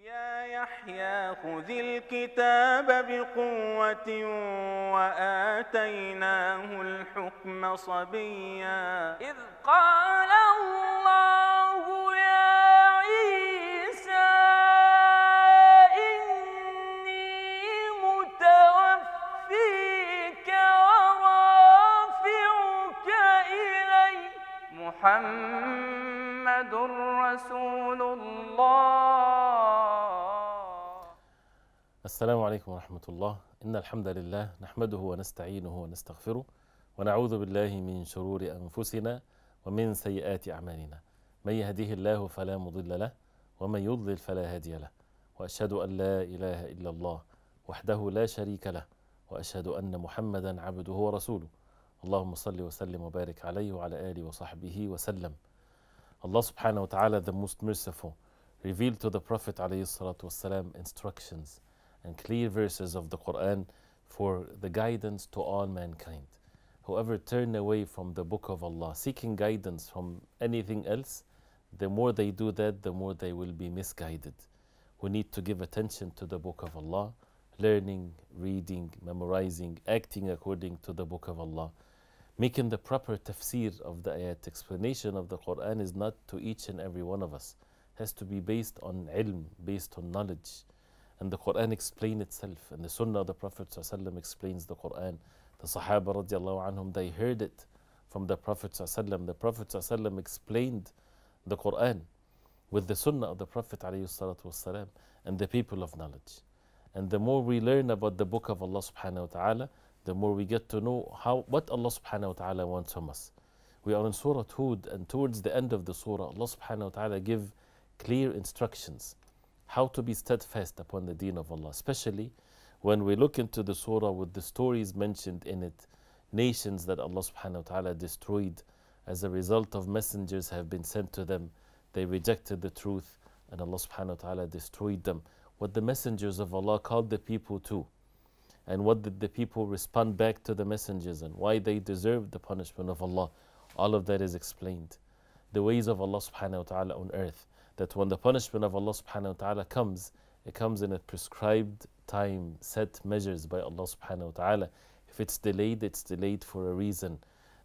يا يحيى خذ الكتاب بقوة وآتيناه الحكم صبيا. إذ قال الله يا عيسى إني متوفيك ورافعك إلي. محمد رسول الله. السلام عليكم ورحمة الله. إن الحمد لله نحمده ونستعينه ونستغفره ونعوذ بالله من شرور أنفسنا ومن سيئات أعمالنا. من يهديه الله فلا مضل له ومن يضلل فلا هادي له. وأشهد أن لا إله إلا الله وحده لا شريك له وأشهد أن محمدا عبده ورسوله. اللهم صل وسلم وبارك عليه وعلى آله وصحبه وسلم. subhanahu wa ta'ala the most merciful revealed to the Prophet alayhi salatu wasalam instructions. And clear verses of the Quran for the guidance to all mankind. Whoever turn away from the book of Allah, seeking guidance from anything else, the more they do that, the more they will be misguided. We need to give attention to the book of Allah, learning, reading, memorizing, acting according to the book of Allah. Making the proper tafsir of the ayat, explanation of the Quran is not to each and every one of us. It has to be based on ilm, based on knowledge. And the Quran explains itself, and the Sunnah of the Prophet ﷺ explains the Quran. The Sahaba radiallahu anhum, they heard it from the Prophet ﷺ. The Prophet ﷺ explained the Quran with the Sunnah of the Prophet ﷺ and the people of knowledge. And the more we learn about the book of Allah subhanahu wa ta'ala, the more we get to know how what Allah subhanahu wa ta'ala wants from us. We are in Surah Hud, and towards the end of the surah, Allah subhanahu wa ta'ala give clear instructions how to be steadfast upon the deen of Allah, especially when we look into the surah with the stories mentioned in it, nations that Allah subhanahu wa ta'ala destroyed as a result of messengers have been sent to them. They rejected the truth and Allah subhanahu wa ta'ala destroyed them. What the messengers of Allah called the people to, and what did the people respond back to the messengers and why they deserved the punishment of Allah. All of that is explained. The ways of Allah subhanahu wa ta'ala on earth that when the punishment of Allah subhanahu wa ta'ala comes, it comes in a prescribed time, set measures by Allah subhanahu wa ta'ala. If it's delayed, it's delayed for a reason.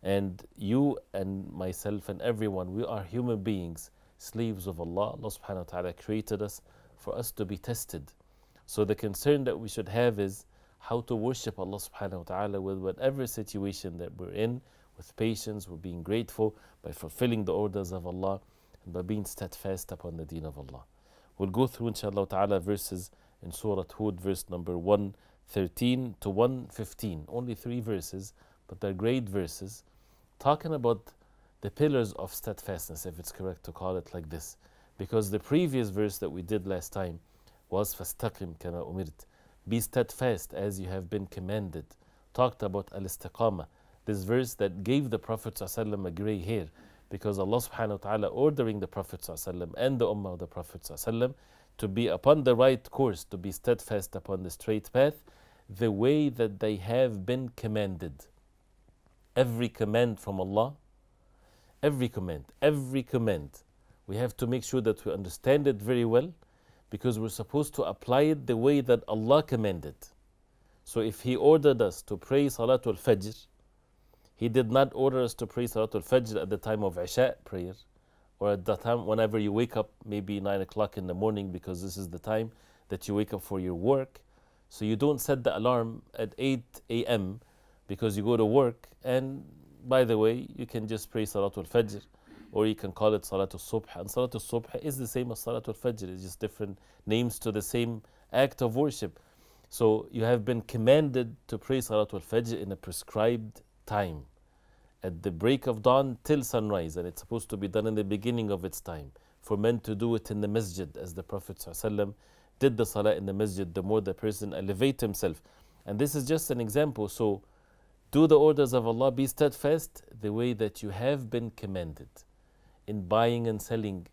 And you and myself and everyone, we are human beings, slaves of Allah. Allah subhanahu wa ta'ala created us for us to be tested. So the concern that we should have is how to worship Allah subhanahu wa ta'ala with whatever situation that we're in, with patience, we're being grateful by fulfilling the orders of Allah and by being steadfast upon the deen of Allah. We'll go through inshallah ta'ala verses in Surah Hud, verse number 113 to 115. Only three verses, but they're great verses, talking about the pillars of steadfastness, if it's correct to call it like this. Because the previous verse that we did last time was فَاسْتَقِمْ كَمَا أُمِرْتَ Be steadfast as you have been commanded. Talked about al-istiqamah, this verse that gave the Prophet ﷺ a grey hair because Allah subhanahu wa ta'ala ordering the Prophet and the Ummah of the Prophet to be upon the right course, to be steadfast upon the straight path, the way that they have been commanded. Every command from Allah, every command, every command, we have to make sure that we understand it very well because we're supposed to apply it the way that Allah commanded. So if He ordered us to pray Salatul Fajr, he did not order us to pray Salatul Fajr at the time of Isha prayer or at the time whenever you wake up, maybe 9 o'clock in the morning, because this is the time that you wake up for your work. So you don't set the alarm at 8 a.m. because you go to work. And by the way, you can just pray Salatul Fajr or you can call it Salatul Subh. And Salatul Subh is the same as Salatul Fajr, it's just different names to the same act of worship. So you have been commanded to pray Salatul Fajr in a prescribed time at the break of dawn till sunrise, and it's supposed to be done in the beginning of its time. For men to do it in the masjid, as the Prophet ﷺ did the salah in the masjid, the more the person elevate himself. And this is just an example. So, do the orders of Allah, be steadfast the way that you have been commanded. In buying and selling,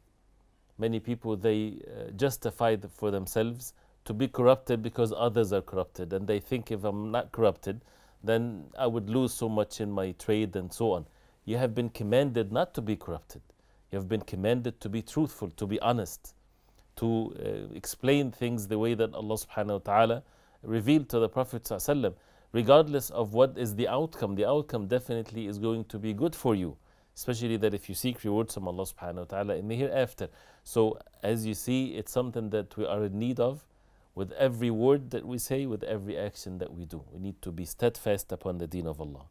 many people they uh, justify for themselves to be corrupted because others are corrupted, and they think if I'm not corrupted, then I would lose so much in my trade and so on. You have been commanded not to be corrupted. You have been commanded to be truthful, to be honest. to uh, explain things the way that Allah subhanahu wa ta'ala revealed to the Prophet sallallahu regardless of what is the outcome. The outcome definitely is going to be good for you, especially that if you seek rewards from Allah subhanahu wa ta'ala in the hereafter. So as you see, it's something that we are in need of with every word that we say, with every action that we do. We need to be steadfast upon the deen of Allah.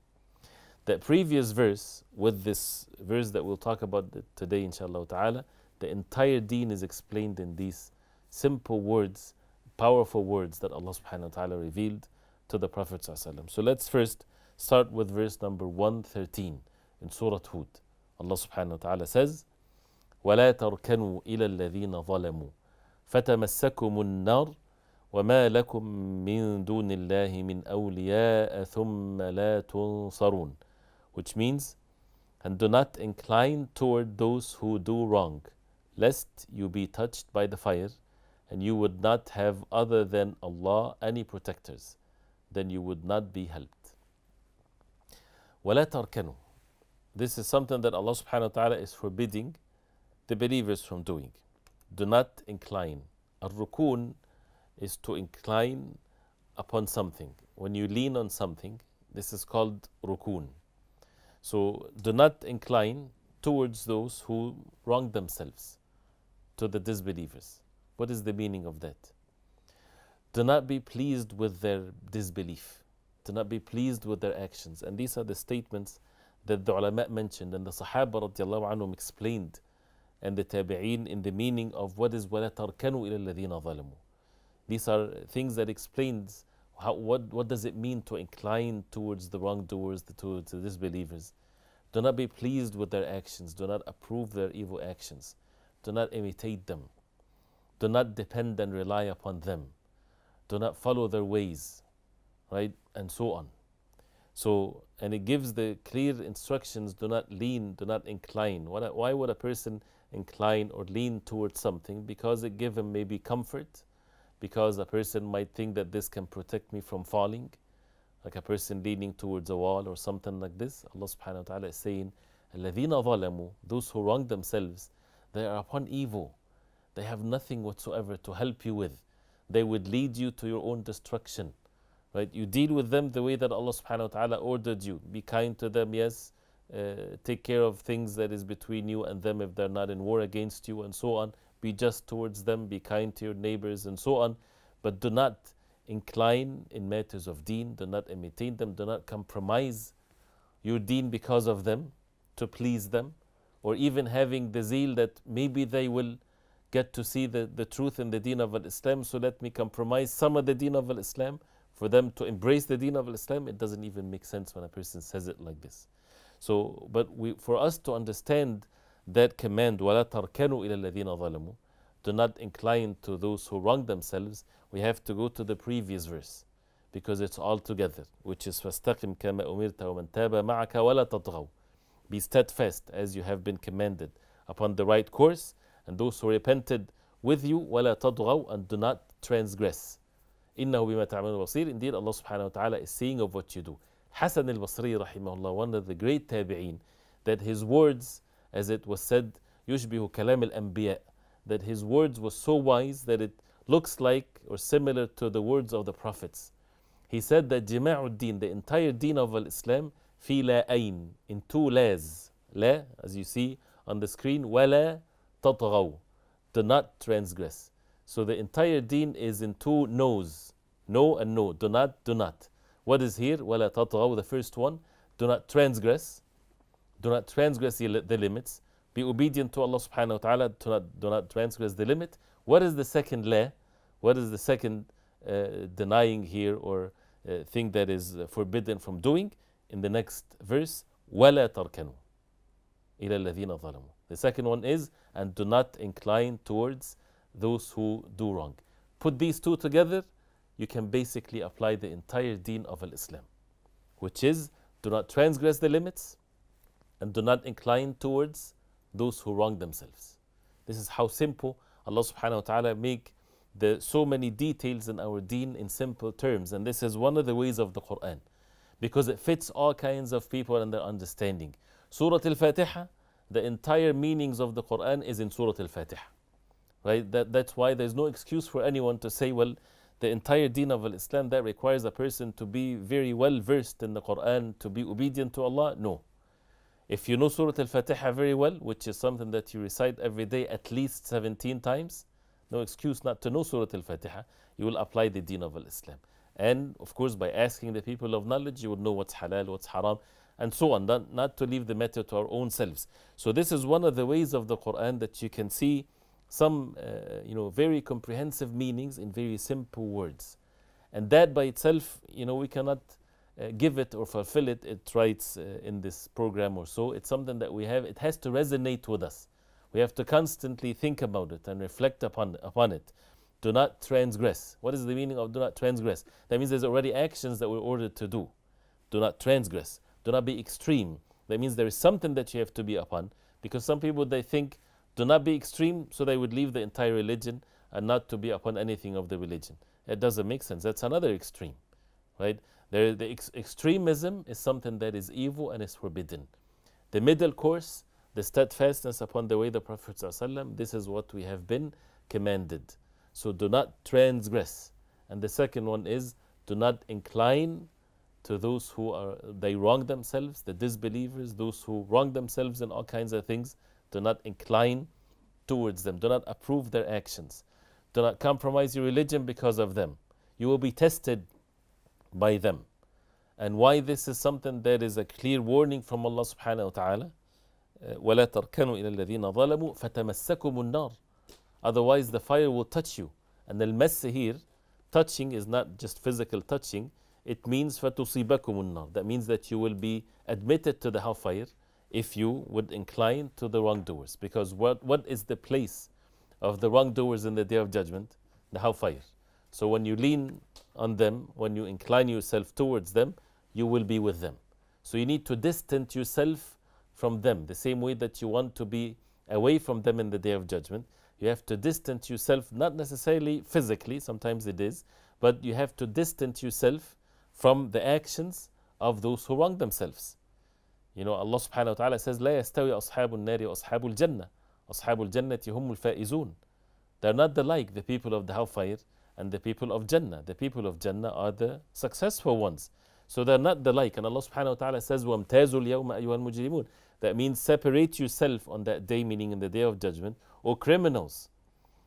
The previous verse, with this verse that we'll talk about today, inshallah ta'ala, the entire deen is explained in these simple words, powerful words that Allah subhanahu wa ta'ala revealed to the Prophet. So let's first start with verse number 113 in Surah Hud. Allah subhanahu wa ta'ala says, ولا تركنوا إلى الذين ظلموا فتمسكم النار وما لكم من دون الله من أولياء ثم لا تنصرون which means and do not incline toward those who do wrong lest you be touched by the fire and you would not have other than Allah any protectors then you would not be helped ولا تركنوا this is something that Allah subhanahu wa ta'ala is forbidding the believers from doing do not incline الركون is to incline upon something. When you lean on something, this is called rukun. So do not incline towards those who wrong themselves, to the disbelievers. What is the meaning of that? Do not be pleased with their disbelief. Do not be pleased with their actions. And these are the statements that the ulama mentioned and the Sahaba radiallahu anhum explained and the Tabi'een in the meaning of what is وَلَا تَرْكَنُوا إِلَى الَّذِينَ ظَلَمُوا these are things that explains how, what, what does it mean to incline towards the wrongdoers, the, towards the disbelievers. Do not be pleased with their actions. Do not approve their evil actions. Do not imitate them. Do not depend and rely upon them. Do not follow their ways, right? And so on. So, and it gives the clear instructions do not lean, do not incline. What, why would a person incline or lean towards something? Because it gives him maybe comfort, because a person might think that this can protect me from falling, like a person leaning towards a wall or something like this. Allah subhanahu wa ta'ala is saying, الَّذِينَ ظَلَمُوا Those who wrong themselves, they are upon evil. They have nothing whatsoever to help you with. They would lead you to your own destruction. Right? You deal with them the way that Allah subhanahu wa ta'ala ordered you. Be kind to them, yes. Uh, take care of things that is between you and them if they're not in war against you and so on be just towards them, be kind to your neighbors, and so on. But do not incline in matters of deen, do not imitate them, do not compromise your deen because of them to please them, or even having the zeal that maybe they will get to see the, the truth in the deen of Islam, so let me compromise some of the deen of Islam for them to embrace the deen of Islam. It doesn't even make sense when a person says it like this. So, but we, for us to understand that command وَلَا تَرْكَنُوا إِلَى الَّذِينَ ظَلَمُوا do not incline to those who wrong themselves we have to go to the previous verse because it's all together which is فَاسْتَقِمْ كَمَا أُمِرْتَ وَمَنْ تَابَ مَعَكَ وَلَا تَطْغَوْا be steadfast as you have been commanded upon the right course and those who repented with you وَلَا تَطْغَوْا and do not transgress إِنَّهُ بِمَا تَعْمَلُ بَصِيرٌ indeed Allah subhanahu wa ta'ala is seeing of what you do Hasan al-Basri rahimahullah one of the great tabi'een that his words as it was said, يشبه كلام الأنبياء that his words were so wise that it looks like or similar to the words of the prophets. He said that جماع الدين, the entire deen of Islam, في لاءين, in two laws. La, as you see on the screen, ولا تطغوا, do not transgress. So the entire deen is in two no's, no and no, do not, do not. What is here? ولا تطغوا, the first one, do not transgress. Do not transgress the, the limits. Be obedient to Allah subhanahu wa ta'ala. Do not, do not transgress the limit. What is the second law? What is the second uh, denying here or uh, thing that is uh, forbidden from doing? In the next verse, وَلَا تَرْكَنُوا إِلَى الَّذِينَ ظَلَمُوا The second one is, and do not incline towards those who do wrong. Put these two together, you can basically apply the entire deen of Islam, which is do not transgress the limits, and do not incline towards those who wrong themselves. This is how simple Allah subhanahu wa ta'ala make the so many details in our deen in simple terms. And this is one of the ways of the Quran because it fits all kinds of people and their understanding. Surah Al-Fatiha, the entire meanings of the Quran is in Surah Al-Fatiha. right? That, that's why there's no excuse for anyone to say, well, the entire deen of Islam that requires a person to be very well versed in the Quran, to be obedient to Allah. No. If you know Surah Al Fatiha very well, which is something that you recite every day at least 17 times, no excuse not to know Surah Al Fatiha, you will apply the deen of Islam. And of course, by asking the people of knowledge, you will know what's halal, what's haram, and so on, not, not to leave the matter to our own selves. So, this is one of the ways of the Quran that you can see some uh, you know very comprehensive meanings in very simple words and that by itself you know we cannot give it or fulfill it it writes uh, in this program or so. It's something that we have it has to resonate with us. We have to constantly think about it and reflect upon upon it. Do not transgress. What is the meaning of do not transgress? That means there's already actions that we're ordered to do. Do not transgress. Do not be extreme. That means there is something that you have to be upon because some people they think do not be extreme, so they would leave the entire religion and not to be upon anything of the religion. It doesn't make sense. That's another extreme, right? There, the ex- extremism is something that is evil and is forbidden. The middle course, the steadfastness upon the way the Prophet ﷺ, this is what we have been commanded. So do not transgress. And the second one is do not incline to those who are they wrong themselves, the disbelievers, those who wrong themselves in all kinds of things. Do not incline towards them. Do not approve their actions. Do not compromise your religion because of them. You will be tested by them. And why this is something that is a clear warning from Allah subhanahu wa ta'ala. ولا تركنوا إلى الذين ظلموا فتمسكم النار Otherwise the fire will touch you. And the mess here, touching is not just physical touching. It means فتصيبكم النار. That means that you will be admitted to the hellfire if you would incline to the wrongdoers. Because what, what is the place of the wrongdoers in the day of judgment? The hellfire. So when you lean on them, when you incline yourself towards them, you will be with them. So you need to distance yourself from them, the same way that you want to be away from them in the day of judgment. You have to distance yourself, not necessarily physically, sometimes it is, but you have to distance yourself from the actions of those who wrong themselves. You know, Allah subhanahu wa ta'ala says, لا يستوي أصحاب النار وأصحاب الجنة أصحاب الجنة هم الفائزون They're not the like the people of the hellfire and the people of Jannah. The people of Jannah are the successful ones. So they're not the like. And Allah subhanahu wa ta'ala says, وَامْتَازُوا الْيَوْمَ أَيُّهَا الْمُجْرِمُونَ That means separate yourself on that day, meaning in the day of judgment, or criminals.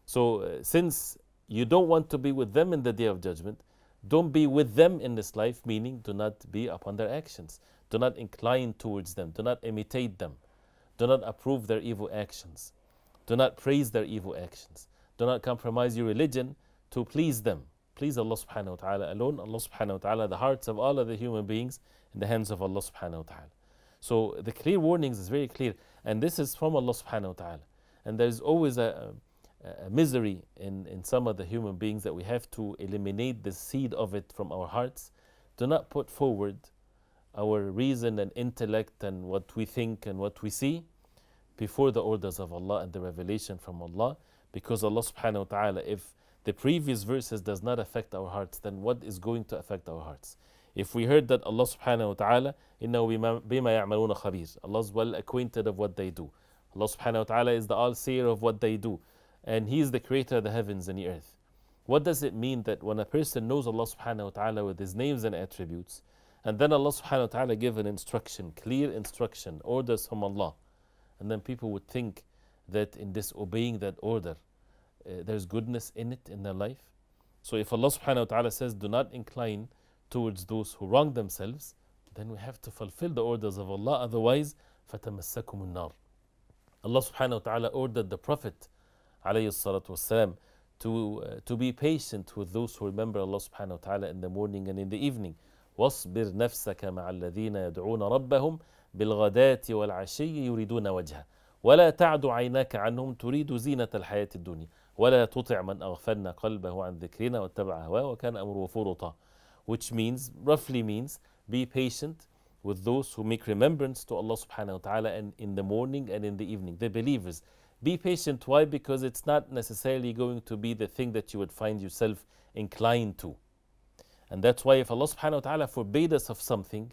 So uh, since you don't want to be with them in the day of judgment, don't be with them in this life, meaning do not be upon their actions. Do not incline towards them. Do not imitate them. Do not approve their evil actions. Do not praise their evil actions. Do not compromise your religion to please them. Please Allah subhanahu wa ta'ala alone. Allah subhanahu wa ta'ala, the hearts of all of the human beings in the hands of Allah subhanahu wa ta'ala. So the clear warnings is very clear. And this is from Allah subhanahu wa ta'ala. And there's always a, a, a misery in, in some of the human beings that we have to eliminate the seed of it from our hearts. Do not put forward our reason and intellect and what we think and what we see before the orders of Allah and the revelation from Allah because Allah subhanahu wa ta'ala if the previous verses does not affect our hearts then what is going to affect our hearts if we heard that Allah subhanahu wa ta'ala إِنَّهُ بِمَا يَعْمَلُونَ خَبِيرٌ Allah is well acquainted of what they do Allah subhanahu wa ta'ala is the all-seer of what they do and He is the creator of the heavens and the earth what does it mean that when a person knows Allah subhanahu wa ta'ala with His names and attributes and then Allah subhanahu wa ta'ala give an instruction, clear instruction, orders from Allah. And then people would think that in disobeying that order, uh, there's goodness in it in their life. So if Allah subhanahu wa ta'ala says, do not incline towards those who wrong themselves, then we have to fulfill the orders of Allah. Otherwise, فَتَمَسَّكُمُ النَّارِ Allah subhanahu wa ta'ala ordered the Prophet alayhi salatu wasalam, to, uh, to be patient with those who remember Allah subhanahu wa ta'ala in the morning and in the evening. واصبر نفسك مع الذين يدعون ربهم بالغداة والعشي يريدون وجهه ولا تعد عيناك عنهم تريد زينة الحياة الدنيا ولا تطع من أغفلنا قلبه عن ذكرنا واتبع هواه وكان أمره فرطا which means roughly means be patient with those who make remembrance to Allah subhanahu wa ta'ala and in the morning and in the evening the believers be patient why because it's not necessarily going to be the thing that you would find yourself inclined to and that's why if Allah subhanahu wa ta'ala forbade us of something,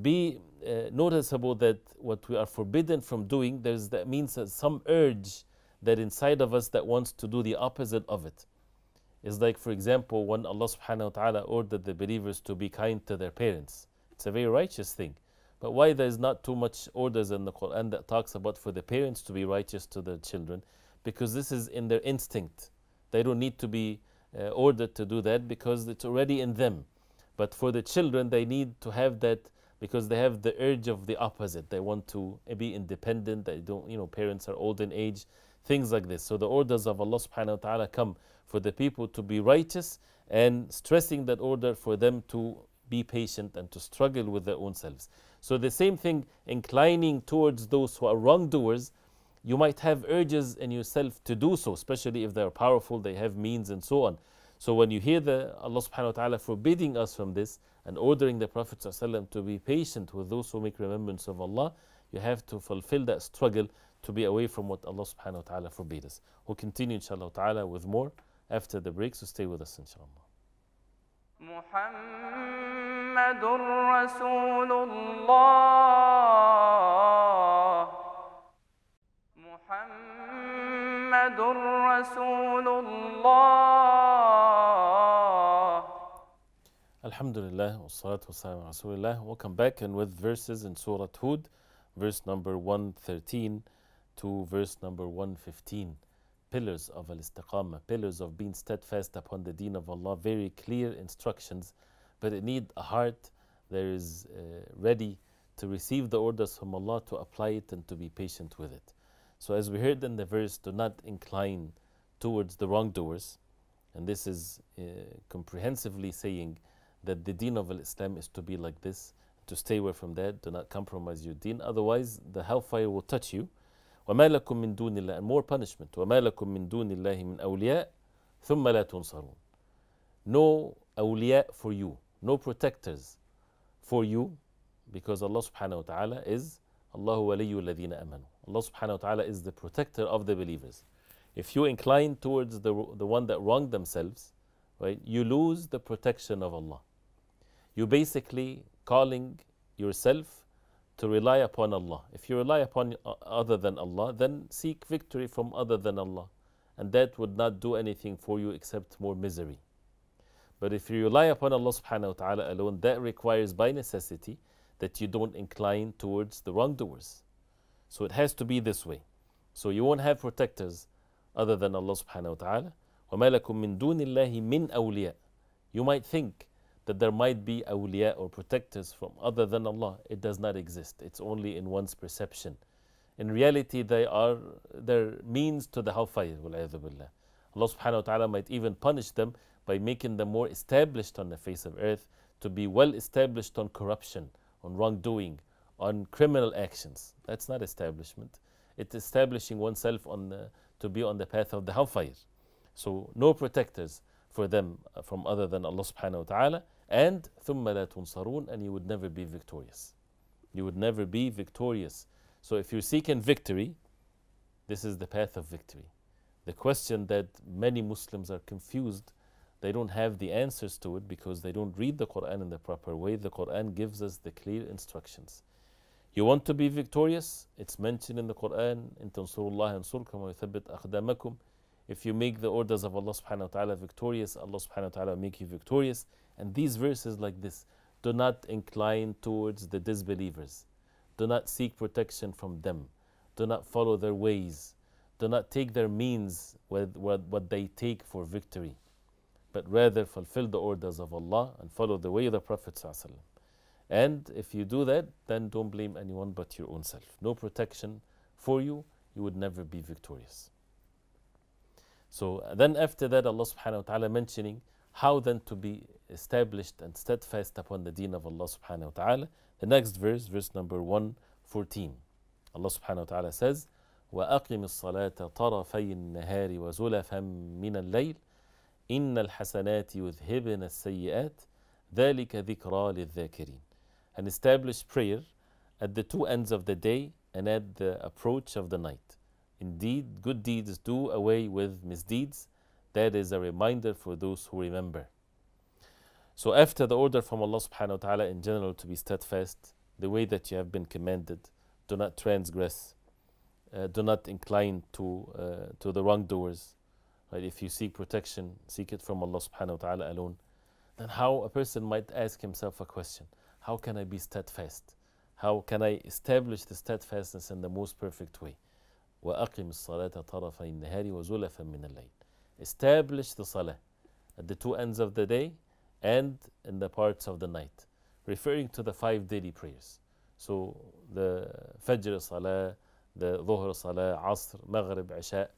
be uh, noticeable that what we are forbidden from doing, there's that means that some urge that inside of us that wants to do the opposite of it. It's like, for example, when Allah subhanahu wa ta'ala ordered the believers to be kind to their parents. It's a very righteous thing. But why there is not too much orders in the Quran that talks about for the parents to be righteous to their children? Because this is in their instinct. They don't need to be uh, ordered to do that because it's already in them. But for the children, they need to have that because they have the urge of the opposite. They want to be independent. They don't, you know, parents are old in age, things like this. So the orders of Allah subhanahu wa ta'ala come for the people to be righteous and stressing that order for them to be patient and to struggle with their own selves. So the same thing, inclining towards those who are wrongdoers, you might have urges in yourself to do so, especially if they're powerful, they have means and so on. So when you hear the Allah subhanahu wa ta'ala forbidding us from this and ordering the Prophet to be patient with those who make remembrance of Allah, you have to fulfill that struggle to be away from what Allah subhanahu wa ta'ala forbid us. We'll continue inshallah ta'ala with more after the break, so stay with us inshallah. محمد رسول الله محمد رسول الله Alhamdulillah, wassalatu wassalamu ala Rasulillah. We'll come back and with verses in Surah Hud, verse number 113 to verse number 115. Pillars of al istiqamah, pillars of being steadfast upon the deen of Allah, very clear instructions, but it need a heart that is uh, ready to receive the orders from Allah, to apply it, and to be patient with it. So, as we heard in the verse, do not incline towards the wrongdoers. And this is uh, comprehensively saying that the deen of Islam is to be like this, to stay away from that, do not compromise your deen. Otherwise, the hellfire will touch you. وما لكم من دون الله more punishment وما لكم من دون الله من أولياء ثم لا تنصرون no awliya for you no protectors for you because Allah subhanahu wa ta'ala is Allah waliyu الذين amanu Allah subhanahu wa ta'ala is the protector of the believers if you incline towards the, the one that wronged themselves right you lose the protection of Allah you basically calling yourself to rely upon Allah. If you rely upon other than Allah, then seek victory from other than Allah. And that would not do anything for you except more misery. But if you rely upon Allah subhanahu wa ta'ala alone, that requires by necessity that you don't incline towards the wrongdoers. So it has to be this way. So you won't have protectors other than Allah subhanahu wa ta'ala. وَمَا لَكُم مِّن دُونِ اللَّهِ مِنْ أَوْلِيَاء You might think that there might be awliya or protectors from other than Allah. It does not exist. It's only in one's perception. In reality, they are their means to the hellfire. Allah subhanahu wa ta'ala might even punish them by making them more established on the face of earth, to be well established on corruption, on wrongdoing, on criminal actions. That's not establishment. It's establishing oneself on the, to be on the path of the hellfire. So, no protectors for them uh, from other than Allah subhanahu wa ta'ala and ثُمَّ لَا تُنصَرُونَ and you would never be victorious. You would never be victorious. So if you're seeking victory, this is the path of victory. The question that many Muslims are confused, they don't have the answers to it because they don't read the Quran in the proper way. The Quran gives us the clear instructions. You want to be victorious? It's mentioned in the Quran, in Tansurullah yansurkum wa yuthabbit aqdamakum. If you make the orders of Allah subhanahu wa ta'ala victorious, Allah subhanahu wa ta'ala make you victorious. And these verses like this do not incline towards the disbelievers. Do not seek protection from them. Do not follow their ways. Do not take their means with what they take for victory. But rather fulfill the orders of Allah and follow the way of the Prophet. And if you do that, then don't blame anyone but your own self. No protection for you, you would never be victorious. So then after that, Allah subhanahu wa ta'ala mentioning how then to be established and steadfast upon the deen of Allah subhanahu wa ta'ala. The next verse, verse number 114. Allah subhanahu wa ta'ala says, وأقم الصلاة طرفي النهار وزلفا من الليل إن الحسنات يذهبن السيئات ذلك ذكرى للذاكرين and establish prayer at the two ends of the day and at the approach of the night. Indeed, good deeds do away with misdeeds. That is a reminder for those who remember. So after the order from Allah subhanahu wa ta'ala in general to be steadfast, the way that you have been commanded, do not transgress, uh, do not incline to uh, to the wrongdoers. Right? If you seek protection, seek it from Allah subhanahu wa ta'ala alone. Then how a person might ask himself a question. How can I be steadfast? How can I establish the steadfastness in the most perfect way? وأقم الصلاة طرفي النهار وزلفا من الليل. Establish the salah at the two ends of the day and in the parts of the night, referring to the five daily prayers. So the Fajr Salah, the Dhuhr Salah, Asr, Maghrib, Isha,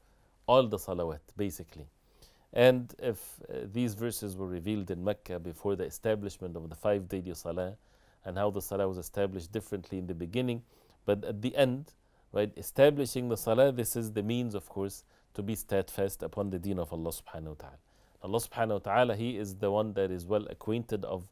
all the salawat basically. And if uh, these verses were revealed in Mecca before the establishment of the five daily salah, and how the salah was established differently in the beginning, but at the end, right, establishing the salah, this is the means, of course, to be steadfast upon the deen of Allah subhanahu wa ta'ala. Allah subhanahu wa ta'ala, He is the one that is well acquainted of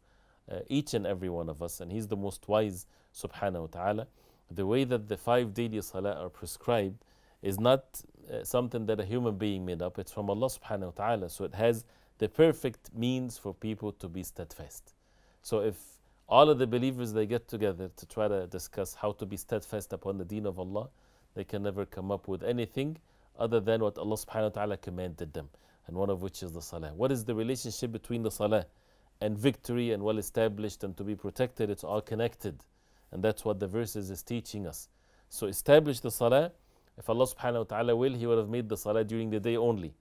uh, each and every one of us, and He's the most wise subhanahu wa ta'ala. The way that the five daily salah are prescribed is not uh, something that a human being made up, it's from Allah subhanahu wa ta'ala. So it has the perfect means for people to be steadfast. So if all of the believers they get together to try to discuss how to be steadfast upon the deen of Allah, they can never come up with anything other than what Allah subhanahu wa ta'ala commanded them, and one of which is the salah. What is the relationship between the salah and victory and well established and to be protected? It's all connected. And that's what the verses is teaching us. So establish the salah. If Allah subhanahu wa ta'ala will, He would have made the salah during the day only.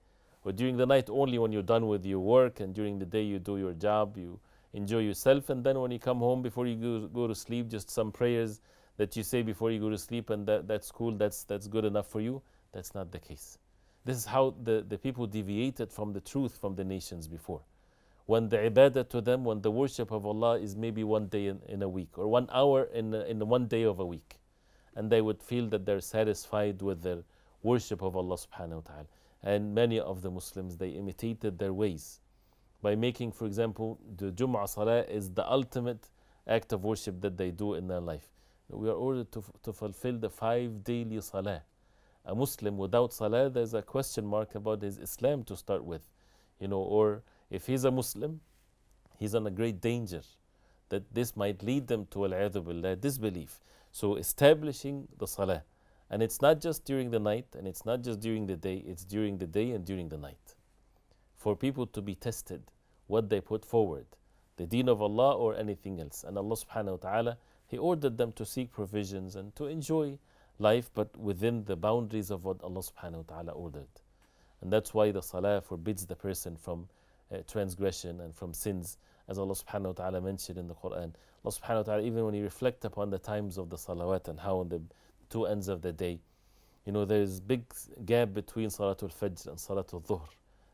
Or during the night only when you're done with your work and during the day you do your job, you enjoy yourself. And then when you come home before you go, go to sleep, just some prayers that you say before you go to sleep and that, that's cool, that's, that's good enough for you. That's not the case. This is how the, the people deviated from the truth from the nations before. When the ibadah to them, when the worship of Allah is maybe one day in, in a week or one hour in, in one day of a week. And they would feel that they're satisfied with their worship of Allah subhanahu wa ta'ala. And many of the Muslims, they imitated their ways by making, for example, the Jum'ah Salah is the ultimate act of worship that they do in their life. We are ordered to, to fulfill the five daily Salah. A Muslim without Salah, there's a question mark about his Islam to start with. You know, or if he's a Muslim, he's in a great danger that this might lead them to al disbelief. So establishing the Salah. And it's not just during the night and it's not just during the day, it's during the day and during the night. For people to be tested, what they put forward, the deen of Allah or anything else. And Allah subhanahu wa ta'ala, He ordered them to seek provisions and to enjoy life, but within the boundaries of what Allah subhanahu wa ta'ala ordered. And that's why the salah forbids the person from uh, transgression and from sins, as Allah subhanahu wa ta'ala mentioned in the Quran. Allah subhanahu wa ta'ala, even when you reflect upon the times of the salawat and how on the two ends of the day, you know, there's big gap between Salatul Fajr and Salatul Dhuhr.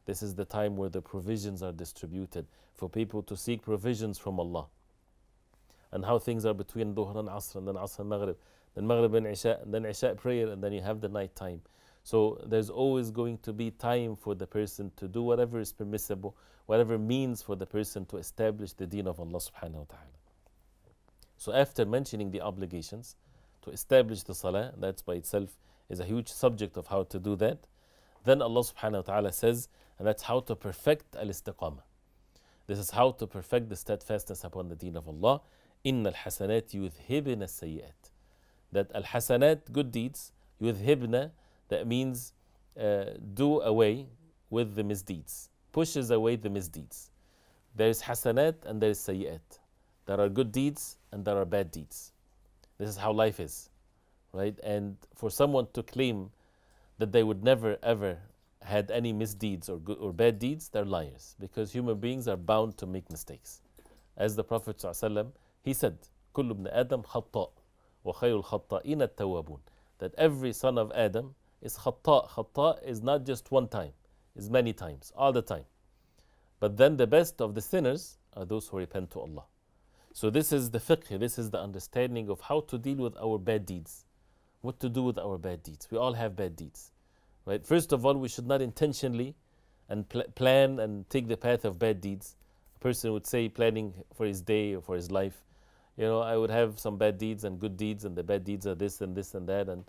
This is the time where the provisions are distributed for people to seek provisions from Allah. And how things are between Dhuhr and Asr and then Asr and Maghrib, then Maghrib and Isha, and then Isha prayer, and then you have the night time. So there's always going to be time for the person to do whatever is permissible, whatever means for the person to establish the deen of Allah subhanahu wa ta'ala. So after mentioning the obligations to establish the salah, that's by itself is a huge subject of how to do that. Then Allah subhanahu wa ta'ala says, and that's how to perfect al-istiqamah. This is how to perfect the steadfastness upon the deen of Allah. إن الحسنات يذهبن السيئات. That al-hasanat, good deeds, يذهبن that means uh, do away with the misdeeds, pushes away the misdeeds. There is hasanat and there is sayyat. There are good deeds and there are bad deeds. This is how life is, right? And for someone to claim that they would never ever had any misdeeds or good or bad deeds, they're liars because human beings are bound to make mistakes. As the Prophet ﷺ, he said, كل ابن آدم خطاء وخير الخطائين التوابون that every son of Adam is khata. Khata is not just one time, is many times, all the time. But then the best of the sinners are those who repent to Allah. So this is the fiqh, this is the understanding of how to deal with our bad deeds. What to do with our bad deeds. We all have bad deeds. Right? First of all, we should not intentionally and pl plan and take the path of bad deeds. A person would say planning for his day or for his life, you know, I would have some bad deeds and good deeds and the bad deeds are this and this and that and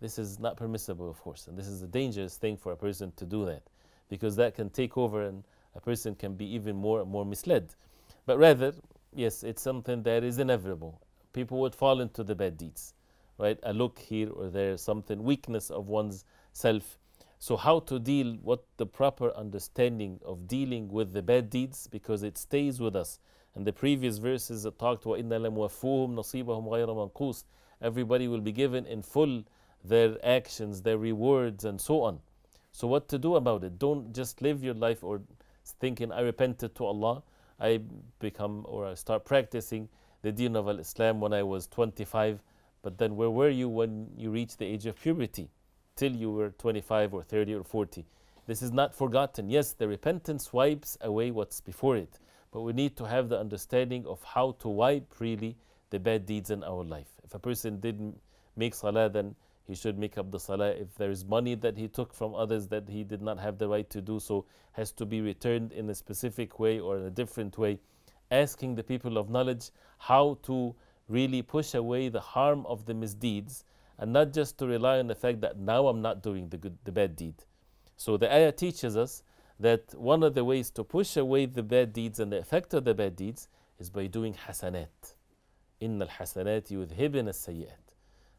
this is not permissible, of course, and this is a dangerous thing for a person to do that because that can take over and a person can be even more and more misled. But rather, yes, it's something that is inevitable. People would fall into the bad deeds. right? A look here or there, something, weakness of one's self. So, how to deal, what the proper understanding of dealing with the bad deeds because it stays with us. And the previous verses that talked وَإِنَّ لَمُوَفُّوهُمْ نَصِيبَهُم غَيْرَ مَنْقُوصٍ Everybody will be given in full their actions, their rewards, and so on. So, what to do about it? Don't just live your life or thinking, I repented to Allah, I become or I start practicing the deen of Islam when I was 25. But then, where were you when you reached the age of puberty? Till you were 25 or 30 or 40. This is not forgotten. Yes, the repentance wipes away what's before it. But we need to have the understanding of how to wipe really the bad deeds in our life. If a person didn't make salah, then he should make up the salah. If there is money that he took from others that he did not have the right to do so, has to be returned in a specific way or in a different way. Asking the people of knowledge how to really push away the harm of the misdeeds and not just to rely on the fact that now I'm not doing the good, the bad deed. So the ayah teaches us that one of the ways to push away the bad deeds and the effect of the bad deeds is by doing hasanat. إن الحسنات يذهبن السيئات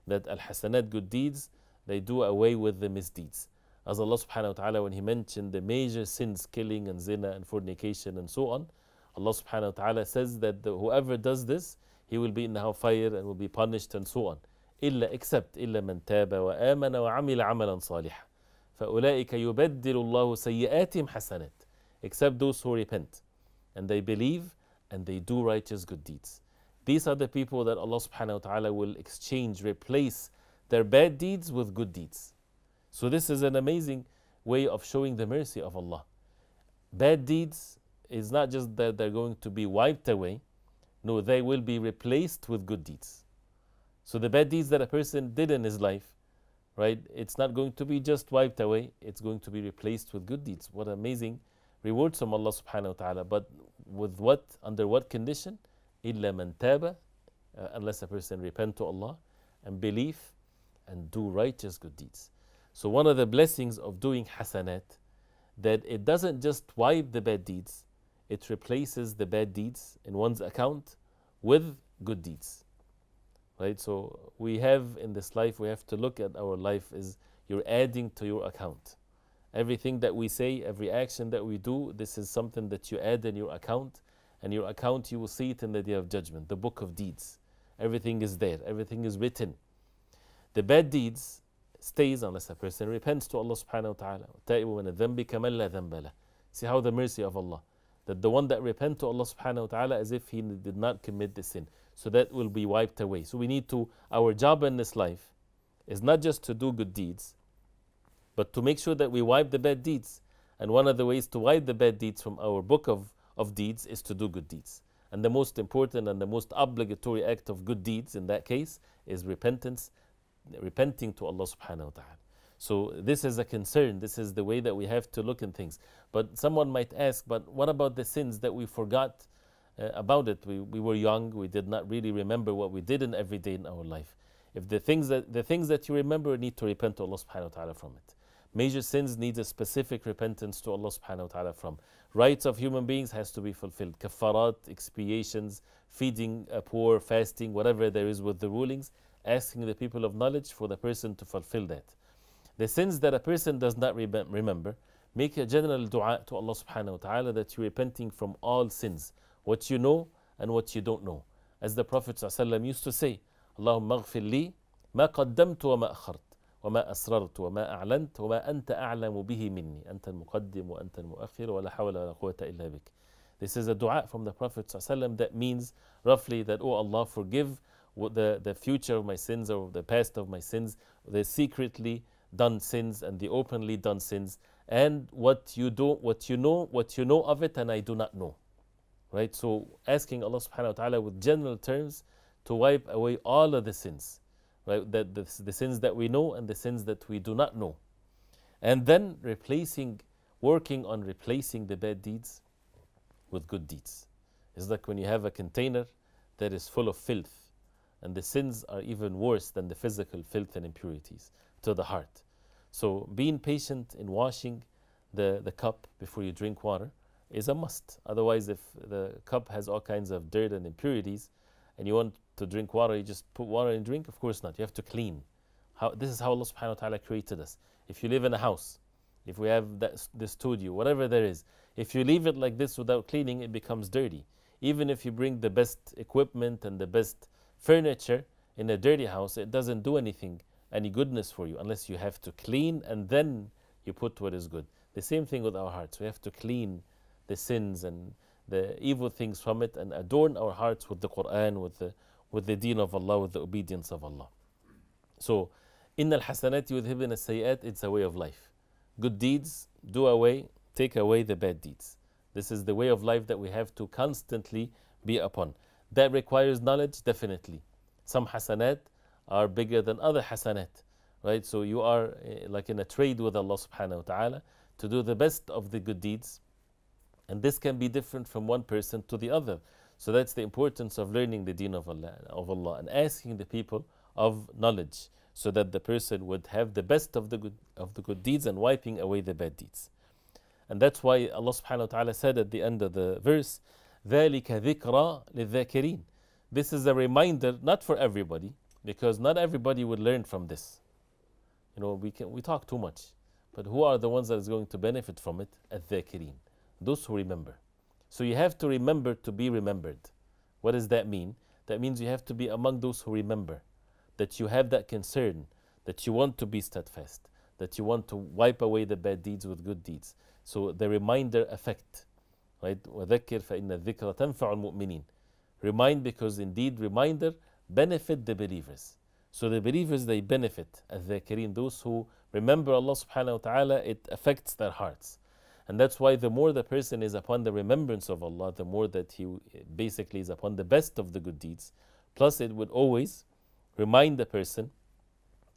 that al hasanat good deeds they do away with the misdeeds as Allah subhanahu wa ta'ala when he mentioned the major sins killing and zina and fornication and so on Allah subhanahu wa ta'ala says that the, whoever does this he will be in the hellfire and will be punished and so on إلا except إلا من تاب وآمن وعمل عملا صالحا فأولئك يبدل الله سيئاتهم حسنات except those who repent and they believe and they do righteous good deeds these are the people that Allah subhanahu wa ta'ala will exchange, replace their bad deeds with good deeds. So, this is an amazing way of showing the mercy of Allah. Bad deeds is not just that they're going to be wiped away, no, they will be replaced with good deeds. So, the bad deeds that a person did in his life, right, it's not going to be just wiped away, it's going to be replaced with good deeds. What amazing rewards from Allah subhanahu wa ta'ala. But with what, under what condition? إلا من تاب uh, unless a person repent to Allah and believe and do righteous good deeds. So one of the blessings of doing hasanat that it doesn't just wipe the bad deeds, it replaces the bad deeds in one's account with good deeds. Right? So we have in this life, we have to look at our life as you're adding to your account. Everything that we say, every action that we do, this is something that you add in your account and your account you will see it in the day of judgment the book of deeds. Everything is there everything is written. The bad deeds stays unless a person repents to Allah subhanahu wa ta'ala. See how the mercy of Allah. That the one that repent to Allah subhanahu wa ta'ala as if he did not commit the sin so that will be wiped away so we need to our job in this life is not just to do good deeds but to make sure that we wipe the bad deeds and one of the ways to wipe the bad deeds from our book of of deeds is to do good deeds. And the most important and the most obligatory act of good deeds in that case is repentance, repenting to Allah subhanahu wa ta'ala. So this is a concern. This is the way that we have to look in things. But someone might ask, but what about the sins that we forgot uh, about it? We, we were young. We did not really remember what we did in every day in our life. If the things that the things that you remember need to repent to Allah subhanahu wa ta'ala from it. Major sins need a specific repentance to Allah subhanahu wa ta'ala from. Rights of human beings has to be fulfilled. Kafarat, expiations, feeding a poor, fasting, whatever there is with the rulings, asking the people of knowledge for the person to fulfill that. The sins that a person does not remember, make a general dua to Allah subhanahu wa ta'ala that you're repenting from all sins, what you know and what you don't know. As the Prophet used to say, Allahumma aghfir li ma qaddamtu wa ma akhart. وما أسررت وما أعلنت وما أنت أعلم به مني أنت المقدم وأنت المؤخر ولا حول ولا قوة إلا بك This is a dua from the Prophet ﷺ that means roughly that, oh Allah, forgive the, the future of my sins or the past of my sins, the secretly done sins and the openly done sins, and what you do, what you know, what you know of it, and I do not know. Right? So asking Allah subhanahu wa ta'ala with general terms to wipe away all of the sins right? The, the, the sins that we know and the sins that we do not know. And then replacing, working on replacing the bad deeds with good deeds. It's like when you have a container that is full of filth, and the sins are even worse than the physical filth and impurities to the heart. So, being patient in washing the, the cup before you drink water is a must. Otherwise, if the cup has all kinds of dirt and impurities, and you want to drink water, you just put water in drink? Of course not. You have to clean. How, this is how Allah subhanahu wa ta'ala created us. If you live in a house, if we have that, the studio, whatever there is, if you leave it like this without cleaning, it becomes dirty. Even if you bring the best equipment and the best furniture in a dirty house, it doesn't do anything, any goodness for you, unless you have to clean and then you put what is good. The same thing with our hearts. We have to clean the sins and the evil things from it and adorn our hearts with the Quran, with the, with the deen of Allah, with the obedience of Allah. So, hasanati yudhibin al sayyat, it's a way of life. Good deeds do away, take away the bad deeds. This is the way of life that we have to constantly be upon. That requires knowledge, definitely. Some hasanat are bigger than other hasanat, right? So you are uh, like in a trade with Allah subhanahu wa ta'ala to do the best of the good deeds. And this can be different from one person to the other. So that's the importance of learning the deen of Allah, of Allah and asking the people of knowledge so that the person would have the best of the good of the good deeds and wiping away the bad deeds. And that's why Allah subhanahu wa ta'ala said at the end of the verse, ذَلِكَ ذِكْرَى لِلذَّاكِرِينَ This is a reminder, not for everybody, because not everybody would learn from this. You know, we, can, we talk too much. But who are the ones that is going to benefit from it? الذَّاكِرِينَ Those who remember. So you have to remember to be remembered. What does that mean? That means you have to be among those who remember. That you have that concern, that you want to be steadfast, that you want to wipe away the bad deeds with good deeds. So the reminder effect, right? وذكر فإن الذكرى تنفع المؤمنين. Remind because indeed reminder benefit the believers. So the believers they benefit الذاكرين those who remember Allah subhanahu wa ta'ala it affects their hearts. And that's why the more the person is upon the remembrance of Allah, the more that he basically is upon the best of the good deeds. Plus, it would always remind the person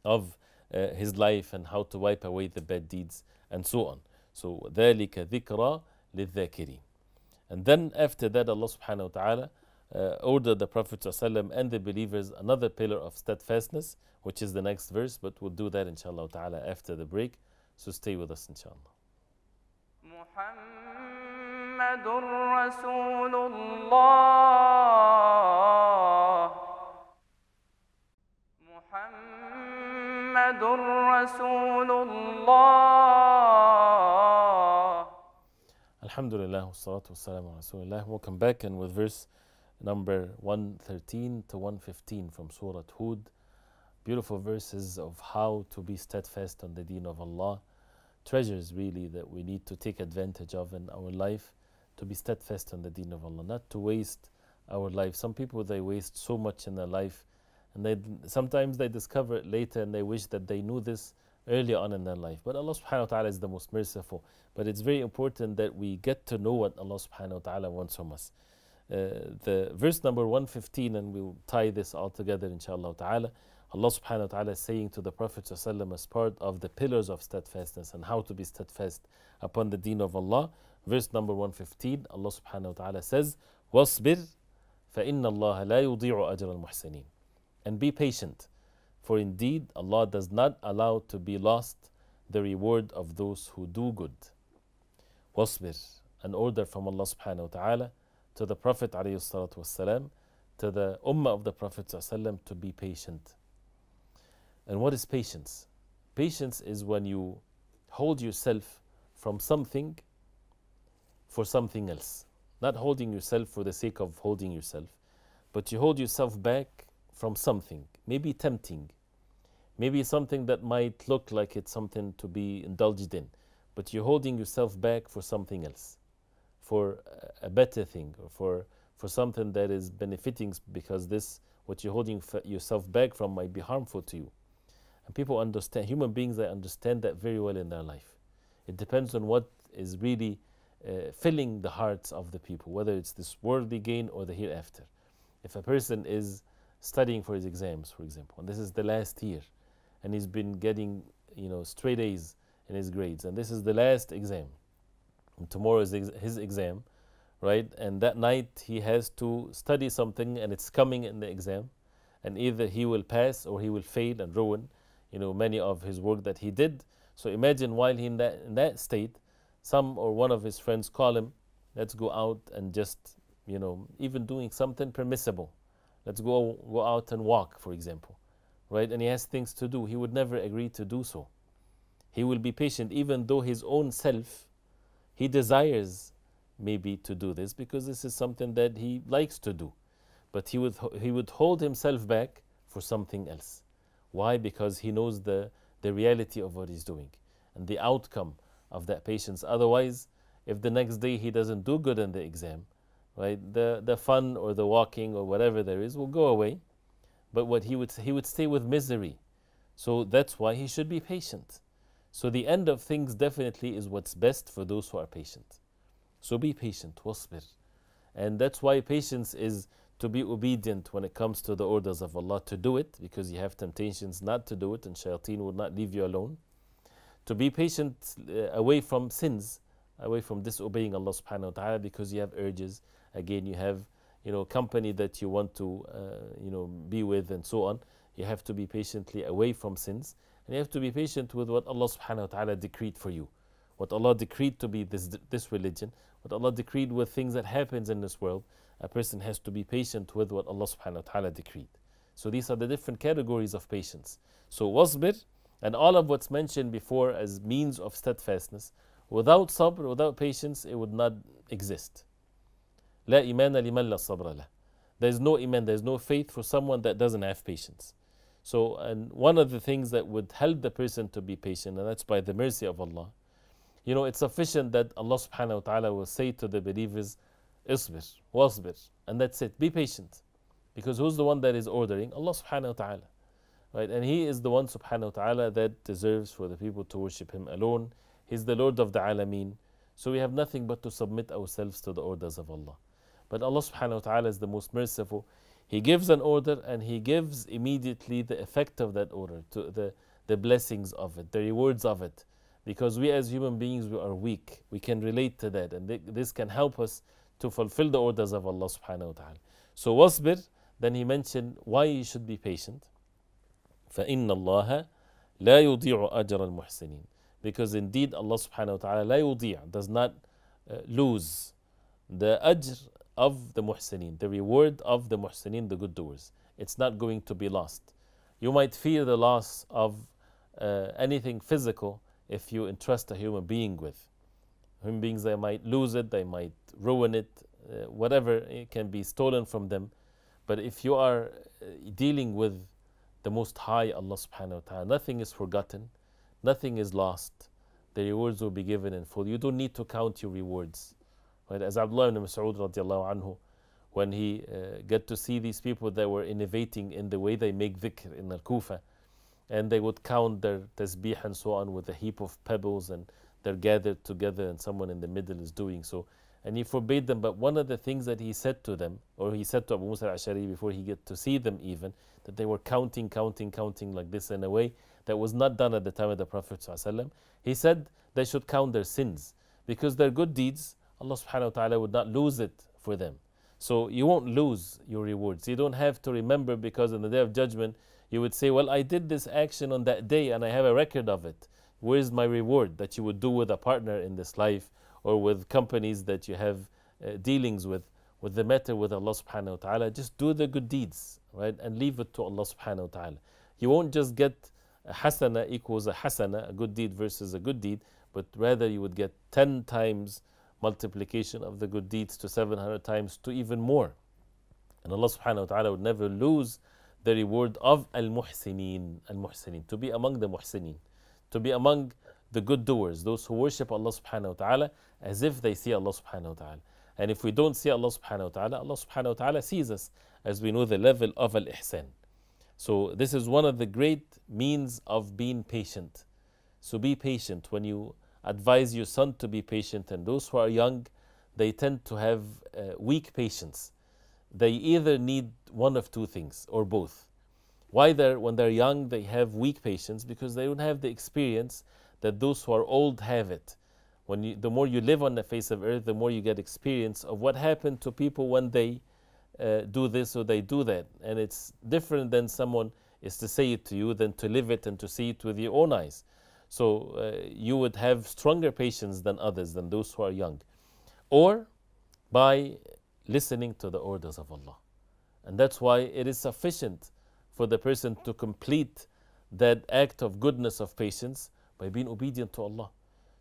of uh, his life and how to wipe away the bad deeds and so on. So, ذَلِكَ ذِكْرَى لِلذَّاكِرِينَ And then after that, Allah subhanahu wa ta'ala uh, ordered the Prophet ﷺ and the believers another pillar of steadfastness, which is the next verse, but we'll do that inshallah ta'ala after the break. So stay with us inshallah. محمد رسول الله محمد رسول الله Alhamdulillah, wassalatu wassalamu ala Rasulillah. Welcome back and with verse number 113 to 115 from Surah Hud. Beautiful verses of how to be steadfast on the deen of Allah. Treasures really that we need to take advantage of in our life to be steadfast on the deen of Allah, not to waste our life. Some people they waste so much in their life and they sometimes they discover it later and they wish that they knew this earlier on in their life. But Allah subhanahu wa ta'ala is the most merciful. But it's very important that we get to know what Allah subhanahu wa ta'ala wants from us. Uh, the verse number 115, and we'll tie this all together inshallah ta'ala. Allah subhanahu wa ta'ala is saying to the Prophet ﷺ as part of the pillars of steadfastness and how to be steadfast upon the deen of Allah. Verse number 115, Allah subhanahu wa ta'ala says, وَاصْبِرْ فَإِنَّ اللَّهَ لَا يُضِيعُ أَجْرَ الْمُحْسِنِينَ And be patient, for indeed Allah does not allow to be lost the reward of those who do good. وَاصْبِرْ An order from Allah subhanahu wa ta'ala to the Prophet alayhi salatu wasalam, to the ummah of the Prophet ﷺ to be patient. and what is patience? Patience is when you hold yourself from something for something else. Not holding yourself for the sake of holding yourself, but you hold yourself back from something, maybe tempting, maybe something that might look like it's something to be indulged in, but you're holding yourself back for something else, for a better thing, or for, for something that is benefiting because this, what you're holding yourself back from, might be harmful to you. And people understand, human beings, they understand that very well in their life. It depends on what is really uh, filling the hearts of the people, whether it's this worldly gain or the hereafter. If a person is studying for his exams, for example, and this is the last year, and he's been getting, you know, straight A's in his grades, and this is the last exam, and tomorrow is ex his exam, right? And that night he has to study something, and it's coming in the exam, and either he will pass or he will fail and ruin, you know, many of his work that he did. So imagine while he in that in that state, some or one of his friends call him, let's go out and just, you know, even doing something permissible, Let's go, go out and walk, for example, right? And he has things to do. He would never agree to do so. He will be patient, even though his own self, he desires maybe to do this because this is something that he likes to do. But he would, he would hold himself back for something else. Why? Because he knows the, the reality of what he's doing and the outcome of that patience. Otherwise, if the next day he doesn't do good in the exam, right, the, the fun or the walking or whatever there is will go away. But what he would he would stay with misery. So that's why he should be patient. So the end of things definitely is what's best for those who are patient. So be patient, wasbir. And that's why patience is to be obedient when it comes to the orders of Allah, to do it because you have temptations not to do it and shayateen will not leave you alone. To be patient uh, away from sins, away from disobeying Allah subhanahu wa ta'ala because you have urges. Again, you have you know company that you want to uh, you know be with and so on. You have to be patiently away from sins. And you have to be patient with what Allah subhanahu wa ta'ala decreed for you. What Allah decreed to be this, this religion, what Allah decreed with things that happens in this world, a person has to be patient with what Allah subhanahu wa ta'ala decreed. So these are the different categories of patience. So wasbir and all of what's mentioned before as means of steadfastness, without sabr, without patience, it would not exist. لا إيمان لمن لا صبر له. There's no iman, there's no faith for someone that doesn't have patience. So, and one of the things that would help the person to be patient, and that's by the mercy of Allah. You know, it's sufficient that Allah subhanahu wa ta'ala will say to the believers, Isbir, wasbir, and that's it. Be patient. Because who's the one that is ordering? Allah subhanahu wa ta'ala. Right? And He is the one subhanahu wa ta'ala that deserves for the people to worship Him alone. He's the Lord of the Alameen. So we have nothing but to submit ourselves to the orders of Allah. But Allah subhanahu wa ta'ala is the most merciful. He gives an order and He gives immediately the effect of that order, to the, the blessings of it, the rewards of it. Because we as human beings, we are weak. We can relate to that and th- this can help us to fulfill the orders of Allah subhanahu wa ta'ala. So wasbir, then He mentioned why you should be patient. فإن الله لا يضيع أجر المحسنين because indeed Allah subhanahu wa ta'ala لا يضيع does not uh, lose the ajr of the muhsinin, the reward of the muhsinin, the good doers. It's not going to be lost. You might fear the loss of uh, anything physical if you entrust a human being with. Human beings, they might lose it, they might ruin it, uh, whatever it can be stolen from them. But if you are uh, dealing with the Most High, Allah subhanahu wa ta'ala, nothing is forgotten, nothing is lost. The rewards will be given in full. You don't need to count your rewards. Right? As Abdullah ibn Mas'ud radiallahu anhu, when he uh, get to see these people that were innovating in the way they make dhikr in Al-Kufa, and they would count their tasbih and so on with a heap of pebbles and they're gathered together and someone in the middle is doing so. And he forbade them, but one of the things that he said to them, or he said to Abu Musa al-Ashari before he get to see them even, that they were counting, counting, counting like this in a way that was not done at the time of the Prophet. He said they should count their sins because their good deeds Allah subhanahu wa ta'ala would not lose it for them. So you won't lose your rewards. You don't have to remember because in the day of judgment, you would say, Well, I did this action on that day and I have a record of it. Where's my reward that you would do with a partner in this life or with companies that you have uh, dealings with? With the matter with Allah subhanahu wa ta'ala, just do the good deeds, right? And leave it to Allah subhanahu wa ta'ala. You won't just get a hasana equals a hasana, a good deed versus a good deed, but rather you would get 10 times multiplication of the good deeds to 700 times to even more. And Allah subhanahu wa ta'ala would never lose the reward of al muhsinin, al muhsinin, to be among the muhsinin, to be among the good doers, those who worship Allah subhanahu wa ta'ala as if they see Allah subhanahu wa ta'ala. And if we don't see Allah subhanahu wa ta'ala, Allah subhanahu wa ta'ala sees us as we know the level of al ihsan. So, this is one of the great means of being patient. So, be patient when you advise your son to be patient, and those who are young, they tend to have uh, weak patience. They either need one of two things or both. Why they're, when they're young, they have weak patience because they don't have the experience that those who are old have it. When you, the more you live on the face of earth, the more you get experience of what happened to people when they uh, do this or they do that. And it's different than someone is to say it to you than to live it and to see it with your own eyes. So uh, you would have stronger patience than others, than those who are young. Or by listening to the orders of Allah And that's why it is sufficient for the person to complete that act of goodness of patience by being obedient to Allah.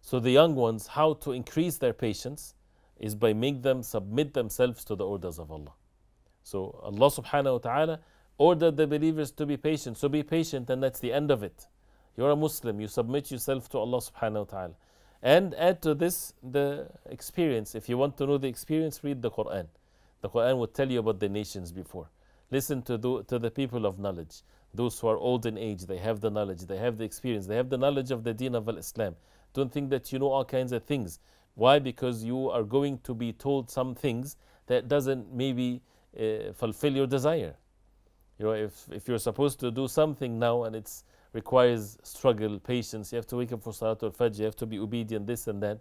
So the young ones, how to increase their patience is by make them submit themselves to the orders of Allah. So Allah subhanahu wa ta'ala ordered the believers to be patient. So be patient and that's the end of it. You're a Muslim, you submit yourself to Allah subhanahu wa ta'ala. And add to this the experience. If you want to know the experience, read the Quran. The Quran will tell you about the nations before. Listen to the, to the people of knowledge. Those who are old in age, they have the knowledge, they have the experience, they have the knowledge of the deen of Islam. Don't think that you know all kinds of things. Why? Because you are going to be told some things that doesn't maybe uh, fulfill your desire. You know, if, if you're supposed to do something now and it requires struggle, patience, you have to wake up for Salatul Fajr, you have to be obedient, this and that.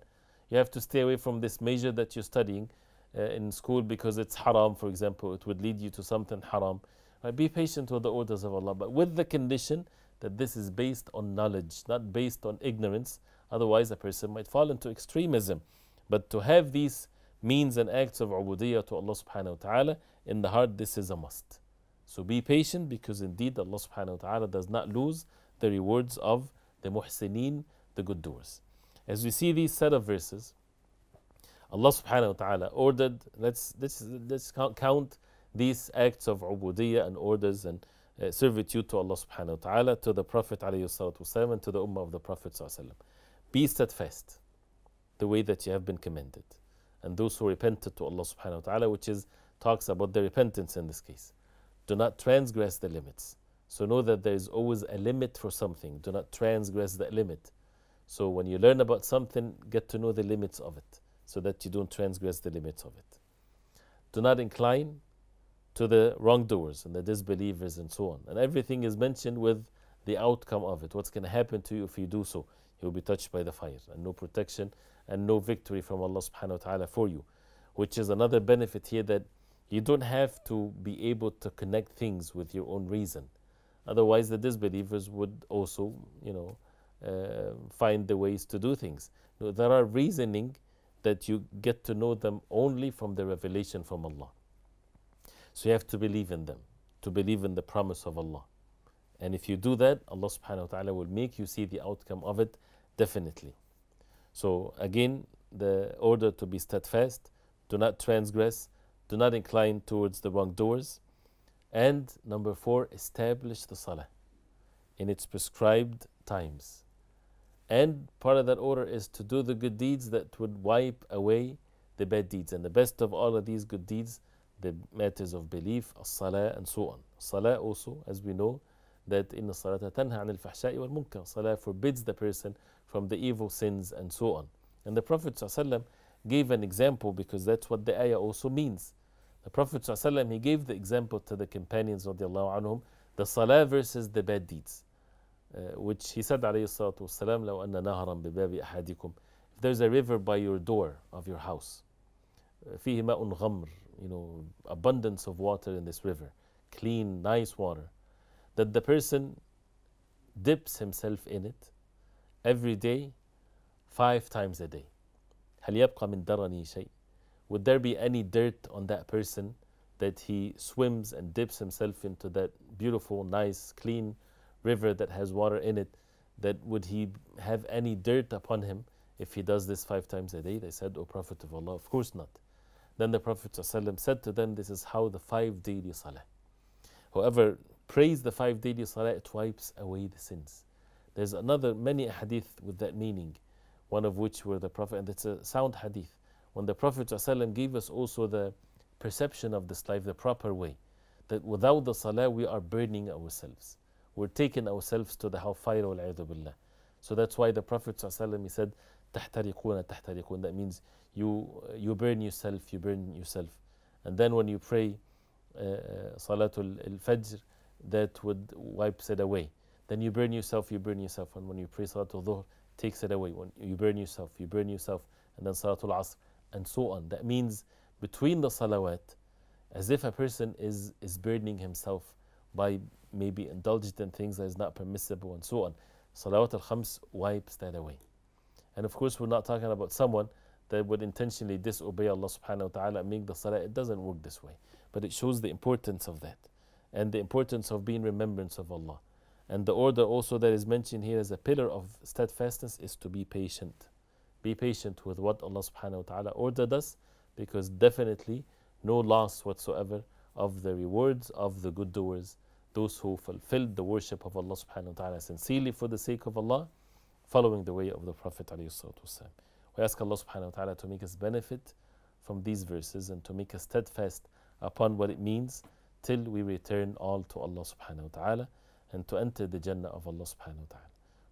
You have to stay away from this major that you're studying uh, in school because it's haram, for example. It would lead you to something haram. Right? Be patient with the orders of Allah, but with the condition that this is based on knowledge, not based on ignorance. Otherwise, a person might fall into extremism. But to have these means and acts of ubudiyah to Allah subhanahu wa ta'ala in the heart, this is a must. So be patient because indeed Allah subhanahu wa ta'ala does not lose the rewards of the muhsineen, the good doers. As we see these set of verses, Allah subhanahu wa ta'ala ordered, let's, let's, let's count these acts of ubudiyah and orders and uh, servitude to Allah subhanahu wa ta'ala, to the Prophet والسلام, and to the Ummah of the Prophet. ﷺ. Be steadfast the way that you have been commended. And those who repented to Allah subhanahu wa ta'ala, which is talks about the repentance in this case. Do not transgress the limits. So know that there is always a limit for something. Do not transgress that limit. So when you learn about something, get to know the limits of it so that you don't transgress the limits of it. Do not incline to the wrongdoers and the disbelievers and so on. And everything is mentioned with the outcome of it. What's going to happen to you if you do so? You'll be touched by the fire and no protection and no victory from Allah subhanahu wa ta'ala for you. Which is another benefit here that you don't have to be able to connect things with your own reason. Otherwise, the disbelievers would also, you know, uh, find the ways to do things. There are reasoning that you get to know them only from the revelation from Allah. So you have to believe in them, to believe in the promise of Allah. And if you do that, Allah subhanahu wa ta'ala will make you see the outcome of it definitely. So again, the order to be steadfast, do not transgress, do not incline towards the wrongdoers. And number four, establish the salah in its prescribed times. And part of that order is to do the good deeds that would wipe away the bad deeds. And the best of all of these good deeds, the matters of belief, as-salah, and so on. Salah also, as we know, that in the salah tanha anil fahsha'i wal munkar. Salah forbids the person from the evil sins and so on. And the Prophet gave an example because that's what the ayah also means. The Prophet he gave the example to the companions radiallahu anhum, the salah versus the bad deeds. Uh, which he said عليه الصلاة والسلام لو أن نهرا بباب أحدكم If there's a river by your door of your house فيه ماء غمر you know abundance of water in this river clean nice water that the person dips himself in it every day five times a day هل يبقى من درني شيء would there be any dirt on that person that he swims and dips himself into that beautiful, nice, clean river that has water in it? That would he have any dirt upon him if he does this five times a day? They said, O Prophet of Allah, of course not. Then the Prophet ﷺ said to them, This is how the five daily salah. Whoever prays the five daily salah, it wipes away the sins. There's another, many hadith with that meaning, one of which were the Prophet, and it's a sound hadith when the Prophet ﷺ gave us also the perception of this life the proper way. That without the salah, we are burning ourselves We're taking ourselves to the hellfire. billah. So that's why the Prophet ﷺ he said, تحترقون تحترقون. That means you, you burn yourself, you burn yourself. And then when you pray uh, Salatul Fajr, that would wipes it away. Then you burn yourself, you burn yourself. And when you pray Salatul Dhuhr, takes it away. When you burn yourself, you burn yourself. And then Salatul Asr, and so on. That means between the salawat, as if a person is, is burdening himself by maybe indulged in things that is not permissible and so on. Salawat al Khams wipes that away. And of course, we're not talking about someone that would intentionally disobey Allah subhanahu wa ta'ala and make the salah, it doesn't work this way. But it shows the importance of that and the importance of being remembrance of Allah. And the order also that is mentioned here as a pillar of steadfastness is to be patient. Be patient with what Allah subhanahu wa ta'ala ordered us because definitely no loss whatsoever of the rewards of the good doers, those who fulfilled the worship of Allah subhanahu wa ta'ala sincerely for the sake of Allah, following the way of the Prophet alayhi salatu wasalam. We ask Allah subhanahu wa ta'ala to make us benefit from these verses and to make us steadfast upon what it means till we return all to Allah subhanahu wa ta'ala and to enter the Jannah of Allah subhanahu wa ta'ala.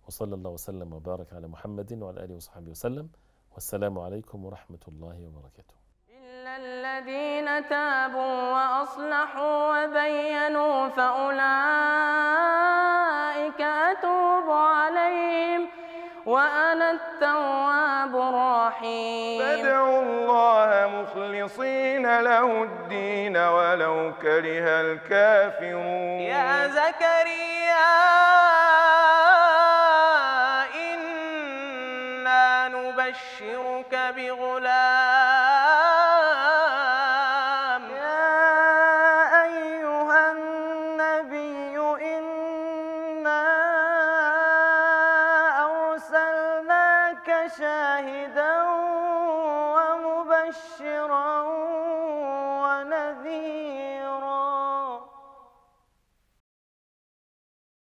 وصلى الله وسلم وبارك على محمد وعلى آله وصحبه وسلم والسلام عليكم ورحمة الله وبركاته إلا الذين تابوا وأصلحوا وبينوا فأولئك أتوب عليهم وأنا التواب الرحيم فادعوا الله مخلصين له الدين ولو كره الكافرون يا زكريا